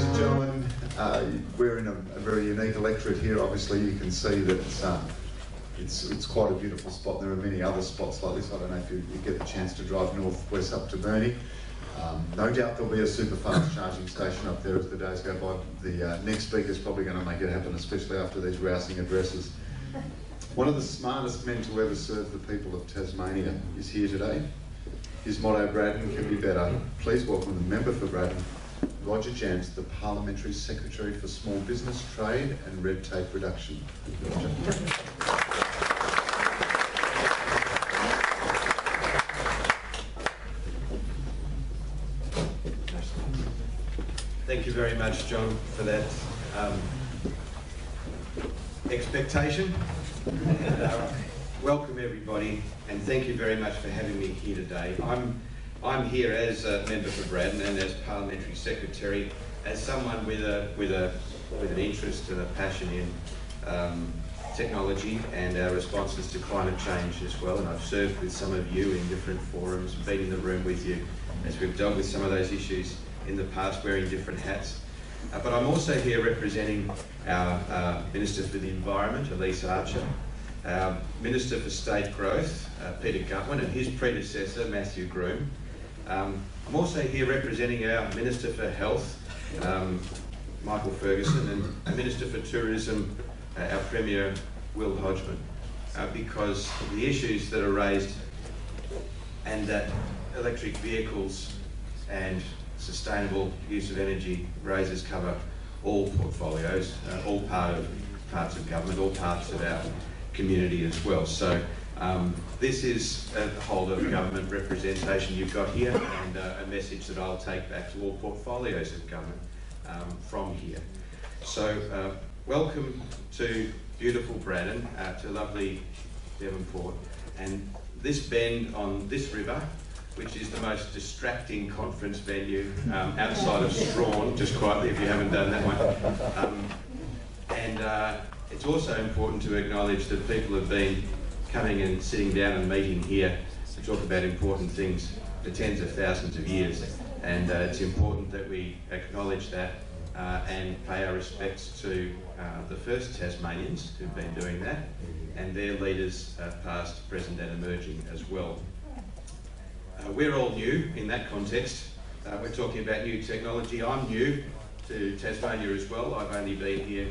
ladies and gentlemen, uh, we're in a, a, very unique electorate here. Obviously, you can see that it's, um, it's, it's quite a beautiful spot. There are many other spots like this. I don't know if you, you get the chance to drive northwest up to Burnie. Um, no doubt there'll be a super fast charging station up there as the days go by. The uh, next speaker is probably going to make it happen, especially after these rousing addresses. One of the smartest men to ever serve the people of Tasmania is here today. His motto, Braddon can be better. Please welcome the member for Braddon, Roger Jaensch, the Parliamentary Secretary for Small Business, Trade and Red Tape Reduction. Roger. Thank you very much, John, for that um, expectation. Uh, welcome everybody, and thank you very much for having me here today. I'm I'm here as a member for Braddon and as parliamentary secretary, as someone with a with a with an interest and a passion in um, technology and our responses to climate change as well. And I've served with some of you in different forums, been in the room with you as we've dealt with some of those issues in the past, wearing different hats. Uh, but I'm also here representing our uh, Minister for the Environment, Elise Archer, our Minister for State Growth, uh, Peter Gutwein, and his predecessor, Matthew Groom, um, I'm also here representing our Minister for Health, um, Michael Ferguson, and our Minister for Tourism, uh, our Premier, Will Hodgman, uh, because the issues that are raised and that electric vehicles and sustainable use of energy raises cover all portfolios, uh, all part of parts of government, all parts of our community as well. So um, this is a whole of government representation you've got here and uh, a message that I'll take back to all portfolios of government um, from here. So uh, welcome to beautiful Braddon, uh, to lovely Devonport and this bend on this river which is the most distracting conference venue um, outside of Strahan, just quietly if you haven't done that one. Um, and uh, it's also important to acknowledge that people have been coming and sitting down and meeting here to talk about important things for tens of thousands of years. And uh, it's important that we acknowledge that uh, and pay our respects to uh, the first Tasmanians who've been doing that and their leaders uh, past, present and emerging as well. Uh, we're all new in that context. Uh, we're talking about new technology. I'm new to Tasmania as well. I've only been here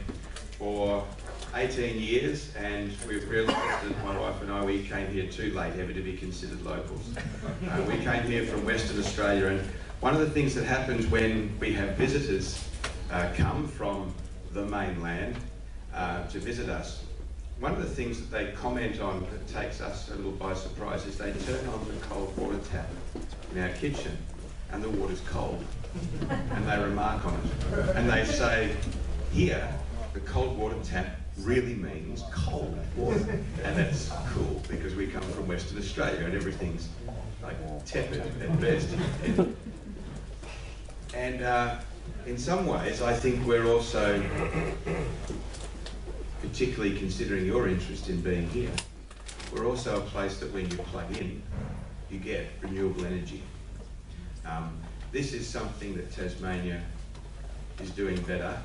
for 18 years and we've realised that my wife and I, we came here too late ever to be considered locals. Uh, we came here from Western Australia and one of the things that happens when we have visitors uh, come from the mainland uh, to visit us, one of the things that they comment on that takes us a little by surprise is they turn on the cold water tap in our kitchen and the water's cold and they remark on it and they say, here, the cold water tap really means cold water. And that's cool because we come from Western Australia and everything's like tepid at best. And, uh, in some ways, I think we're also, particularly considering your interest in being here, we're also a place that when you plug in, you get renewable energy. Um, this is something that Tasmania is doing better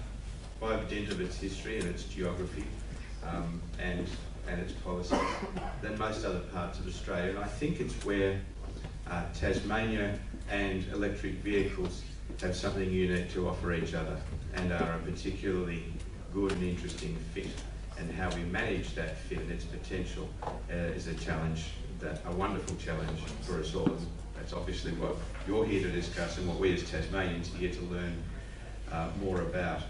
dint of its history and its geography um, and, and its policies than most other parts of Australia. And I think it's where uh, Tasmania and electric vehicles have something unique to offer each other and are a particularly good and interesting fit. And how we manage that fit and its potential uh, is a challenge, that, a wonderful challenge for us all. That's obviously what you're here to discuss and what we as Tasmanians are here to learn uh, more about.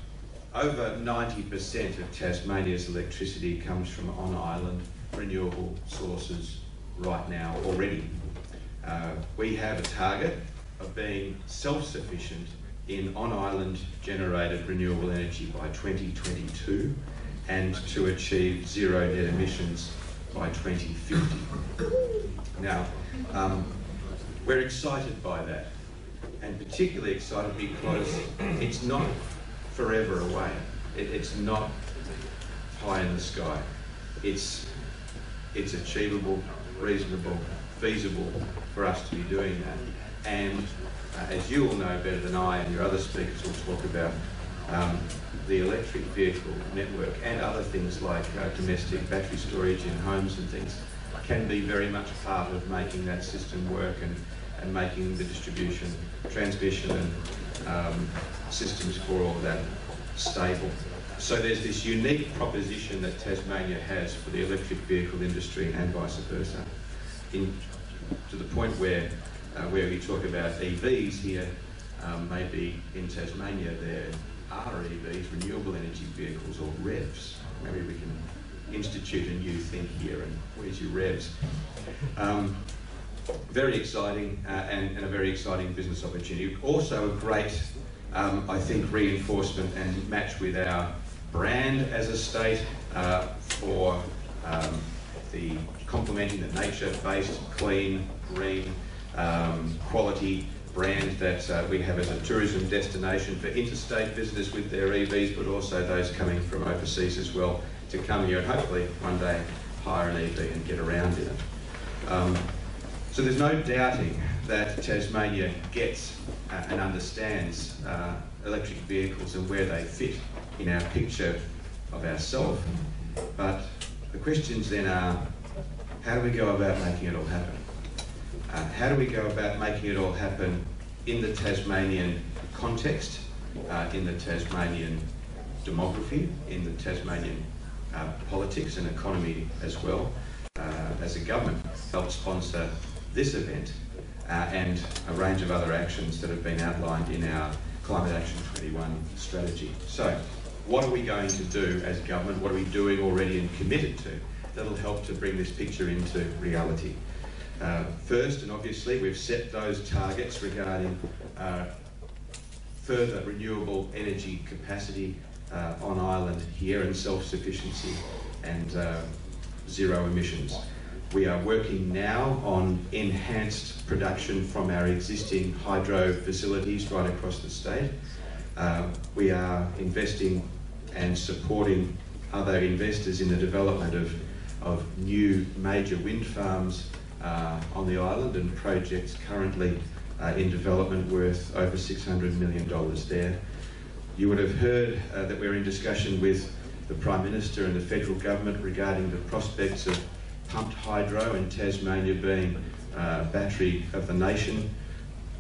Over 90% of Tasmania's electricity comes from on-island renewable sources right now already. Uh, we have a target of being self-sufficient in on-island generated renewable energy by 2022 and to achieve zero net emissions by 2050. Now, um, we're excited by that and particularly excited because it's not forever away. It, it's not high in the sky. It's, it's achievable, reasonable, feasible for us to be doing that. and uh, as you all know better than I and your other speakers will talk about, um, the electric vehicle network and other things like uh, domestic battery storage in homes and things can be very much part of making that system work and, and making the distribution, transmission and um, systems for all of that stable. So there's this unique proposition that Tasmania has for the electric vehicle industry and vice versa. In, to the point where, uh, where we talk about EVs here, um, maybe in Tasmania there are EVs, renewable energy vehicles or REVs. Maybe we can institute a new thing here and where's your REVs? Um, very exciting uh, and, and, a very exciting business opportunity. Also a great, um, I think, reinforcement and match with our brand as a state uh, for um, the complementing the nature-based, clean, green, um, quality brand that uh, we have as a tourism destination for interstate visitors with their EVs, but also those coming from overseas as well to come here and hopefully one day hire an EV and get around in it. Um, so there's no doubting that Tasmania gets uh, and understands uh, electric vehicles and where they fit in our picture of ourselves. But the questions then are, how do we go about making it all happen? Uh, how do we go about making it all happen in the Tasmanian context, uh, in the Tasmanian demography, in the Tasmanian uh, politics and economy as well, uh, as a government, help sponsor this event uh, and a range of other actions that have been outlined in our Climate Action 21 strategy. So, what are we going to do as government? What are we doing already and committed to that'll help to bring this picture into reality? Uh, first, and obviously, we've set those targets regarding uh, further renewable energy capacity uh, on island here and self-sufficiency and uh, zero emissions. We are working now on enhanced production from our existing hydro facilities right across the state. Uh, we are investing and supporting other investors in the development of, of new major wind farms uh, on the island and projects currently uh, in development worth over $600 million there. You would have heard uh, that we're in discussion with the Prime Minister and the federal government regarding the prospects of pumped hydro and Tasmania being uh, battery of the nation.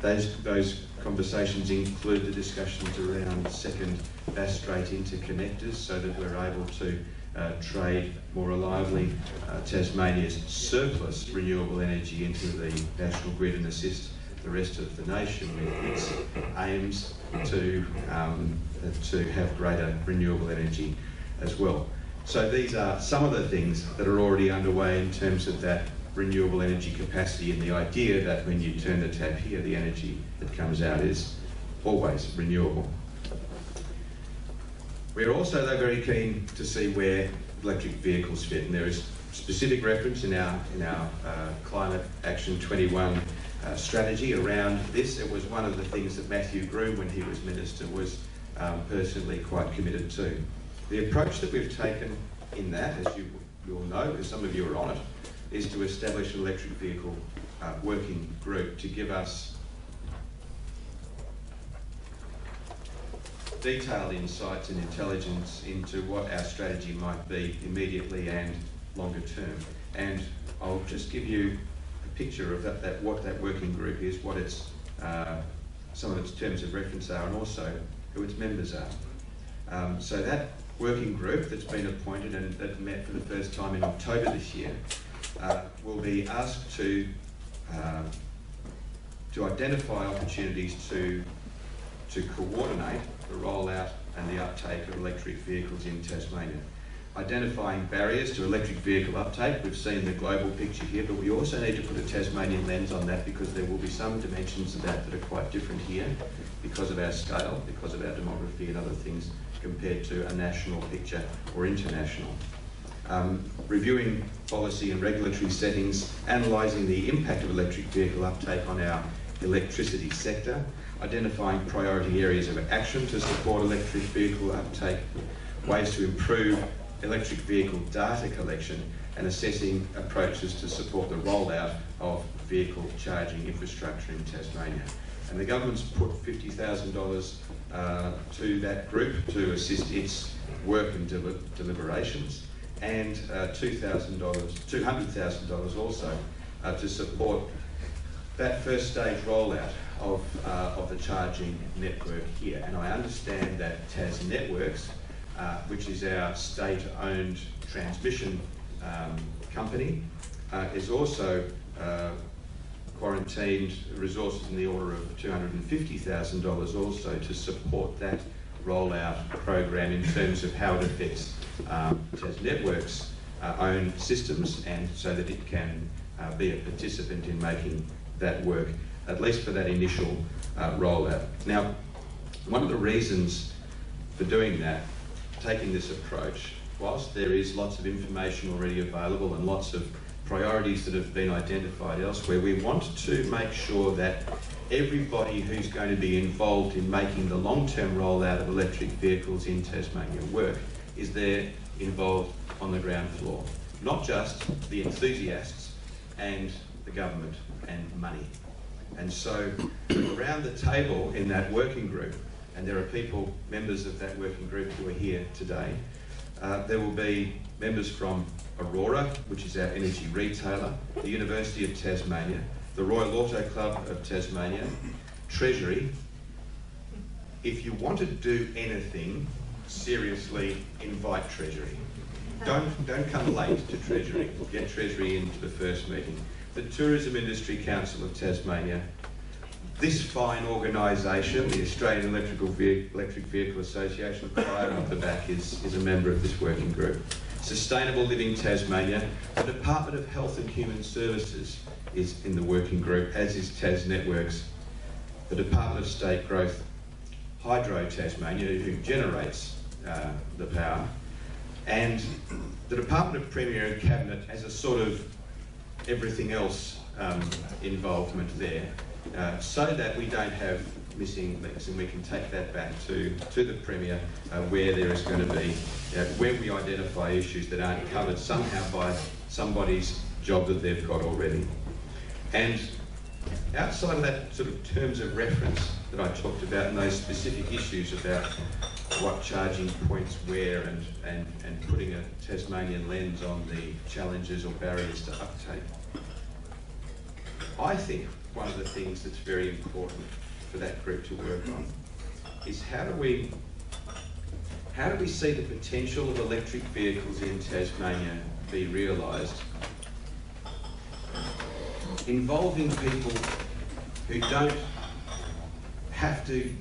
Those, those conversations include the discussions around second Bass Strait interconnectors so that we're able to uh, trade more reliably uh, Tasmania's surplus renewable energy into the national grid and assist the rest of the nation with its aims to, um, to have greater renewable energy as well. So these are some of the things that are already underway in terms of that renewable energy capacity and the idea that when you turn the tap here, the energy that comes out is always renewable. We're also, though, very keen to see where electric vehicles fit, and there is specific reference in our, in our uh, Climate Action 21 uh, strategy around this. It was one of the things that Matthew Groom, when he was Minister, was um, personally quite committed to. The approach that we've taken in that, as you, you all know, because some of you are on it, is to establish an electric vehicle uh, working group to give us detailed insights and intelligence into what our strategy might be immediately and longer term. And I'll just give you a picture of that, that what that working group is, what its uh, some of its terms of reference are, and also who its members are. Um, so that working group that's been appointed and that met for the first time in October this year uh, will be asked to uh, to identify opportunities to to coordinate the rollout and the uptake of electric vehicles in Tasmania. Identifying barriers to electric vehicle uptake, we've seen the global picture here, but we also need to put a Tasmanian lens on that because there will be some dimensions of that that are quite different here because of our scale, because of our demography and other things compared to a national picture or international. Um, reviewing policy and regulatory settings, analysing the impact of electric vehicle uptake on our electricity sector, identifying priority areas of action to support electric vehicle uptake, ways to improve electric vehicle data collection, and assessing approaches to support the rollout of vehicle charging infrastructure in Tasmania. And the government's put $50,000 uh, to that group to assist its work and deli deliberations, and uh, $2,000, $200,000 also uh, to support that first stage rollout of, uh, of the charging network here. And I understand that Tas Networks, uh, which is our state-owned transmission um, company, is also quarantined resources in the order of $250,000 also to support that rollout program in terms of how it affects um, Tas Networks' uh, own systems and so that it can uh, be a participant in making that work, at least for that initial uh, rollout. Now, one of the reasons for doing that, taking this approach, whilst there is lots of information already available and lots of priorities that have been identified elsewhere, we want to make sure that everybody who's going to be involved in making the long-term rollout of electric vehicles in Tasmania work is there involved on the ground floor. Not just the enthusiasts and the government and money. And so around the table in that working group, and there are people, members of that working group who are here today, uh, there will be members from Aurora, which is our energy retailer, the University of Tasmania, the Royal Auto Club of Tasmania, Treasury. If you want to do anything, seriously invite Treasury. Don't, don't come late to Treasury. Get Treasury into the first meeting. The Tourism Industry Council of Tasmania, this fine organisation, the Australian Electrical Ve Electric Vehicle Association, prior up the back, is, is a member of this working group. Sustainable Living Tasmania, the Department of Health and Human Services is in the working group, as is Tas Networks, the Department of State Growth, Hydro Tasmania, who generates uh, the power, and the Department of Premier and Cabinet as a sort of everything else um, involvement there, uh, so that we don't have missing links and we can take that back to, to the Premier uh, where there is going to be, uh, where we identify issues that aren't covered somehow by somebody's job that they've got already. And outside of that sort of terms of reference that I talked about and those specific issues about what charging points where and, and, and putting a Tasmanian lens on the challenges or barriers to uptake. I think one of the things that's very important for that group to work on is how do we how do we see the potential of electric vehicles in Tasmania be realised involving people who don't have to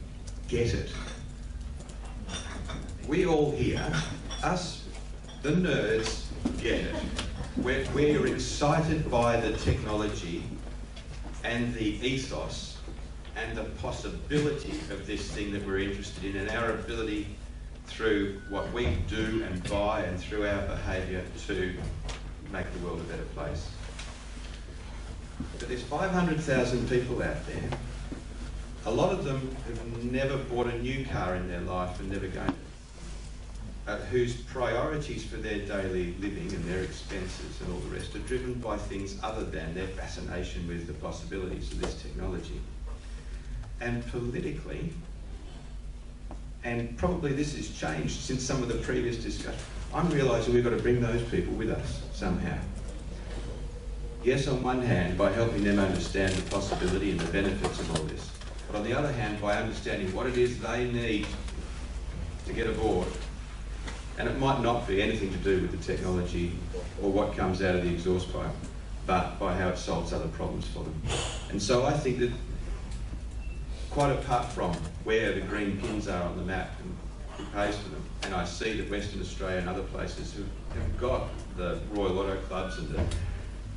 get it. We all here, us, the nerds, get it. We're, we're excited by the technology and the ethos and the possibility of this thing that we're interested in and our ability through what we do and buy and through our behaviour to make the world a better place. But there's 500,000 people out there. A lot of them have never bought a new car in their life and never going. Uh, whose priorities for their daily living and their expenses and all the rest are driven by things other than their fascination with the possibilities of this technology. And politically, and probably this has changed since some of the previous discussion, I'm realising we've got to bring those people with us somehow. Yes, on one hand, by helping them understand the possibility and the benefits of all this, but on the other hand, by understanding what it is they need to get aboard and it might not be anything to do with the technology or what comes out of the exhaust pipe, but by how it solves other problems for them. And so I think that quite apart from where the green pins are on the map and who pays for them, and I see that Western Australia and other places who have got the Royal Auto Clubs and the,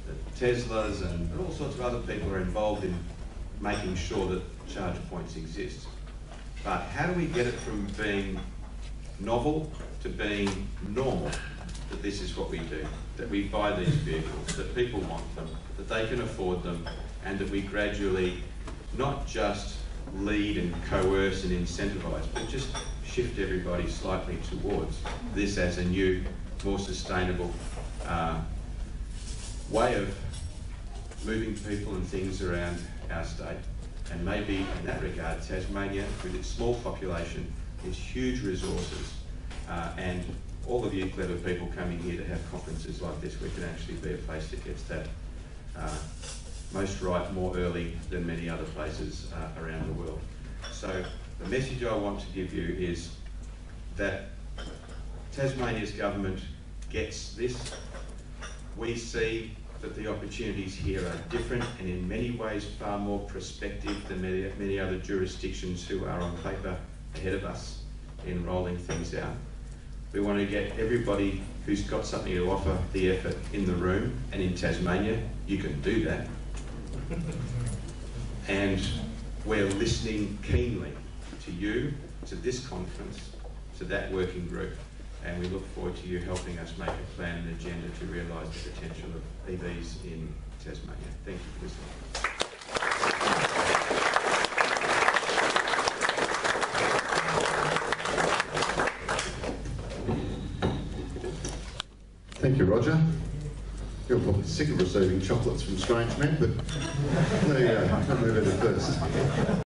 the Teslas and, and all sorts of other people are involved in making sure that charge points exist. But how do we get it from being novel to being normal that this is what we do, that we buy these vehicles, that people want them, that they can afford them, and that we gradually not just lead and coerce and incentivise, but just shift everybody slightly towards this as a new, more sustainable uh, way of moving people and things around our state. And maybe in that regard, Tasmania, with its small population, its huge resources, uh, and all of you clever people coming here to have conferences like this, we can actually be a place that gets that uh, most right more early than many other places uh, around the world. So the message I want to give you is that Tasmania's government gets this. We see that the opportunities here are different and in many ways far more prospective than many, many other jurisdictions who are on paper ahead of us in rolling things out. We want to get everybody who's got something to offer the effort in the room and in Tasmania, you can do that. And we're listening keenly to you, to this conference, to that working group, and we look forward to you helping us make a plan and agenda to realise the potential of EVs in Tasmania. Thank you for listening. Thank you, Roger. You're probably sick of receiving chocolates from strange men, but there you go. I'll move it at first.